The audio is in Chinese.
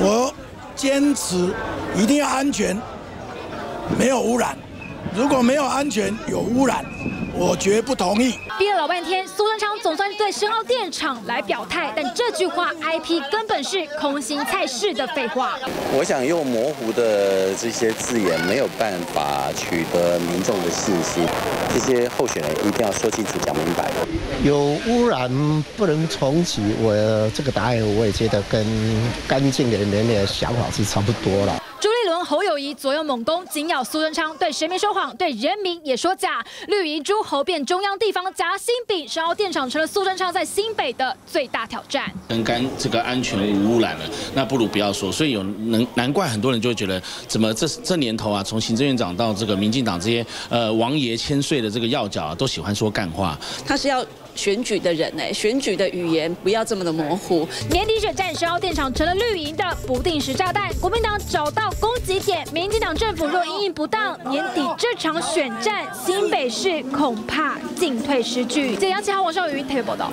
我坚持一定要安全，没有污染。如果没有安全，有污染。我绝不同意。憋了老半天，苏贞昌总算对深澳电厂来表态，但这句话 IP 根本是空心菜式的废话。我想用模糊的这些字眼，没有办法取得民众的信心。这些候选人一定要说清楚、讲明白。有污染不能重启，我这个答案我也觉得跟干净的人的想法是差不多了。侯友谊左右猛攻，紧咬苏贞昌，对神明说谎，对人民也说假。绿营诸侯变中央地方夹心饼，深澳电厂成了苏贞昌在新北的最大挑战。跟干这个安全无污染了，那不如不要说。所以有能难怪很多人就会觉得，怎么这这年头啊，从行政院长到这个民进党这些呃王爷千岁的这个要角啊，都喜欢说干话。他是要。选举的人哎，选举的语言不要这么的模糊。年底选战，深澳电厂成了绿营的不定时炸弹。国民党找到攻击点，民进党政府若应应不当，年底这场选战，新北市恐怕进退失据。记者杨启豪、王少云特别报道。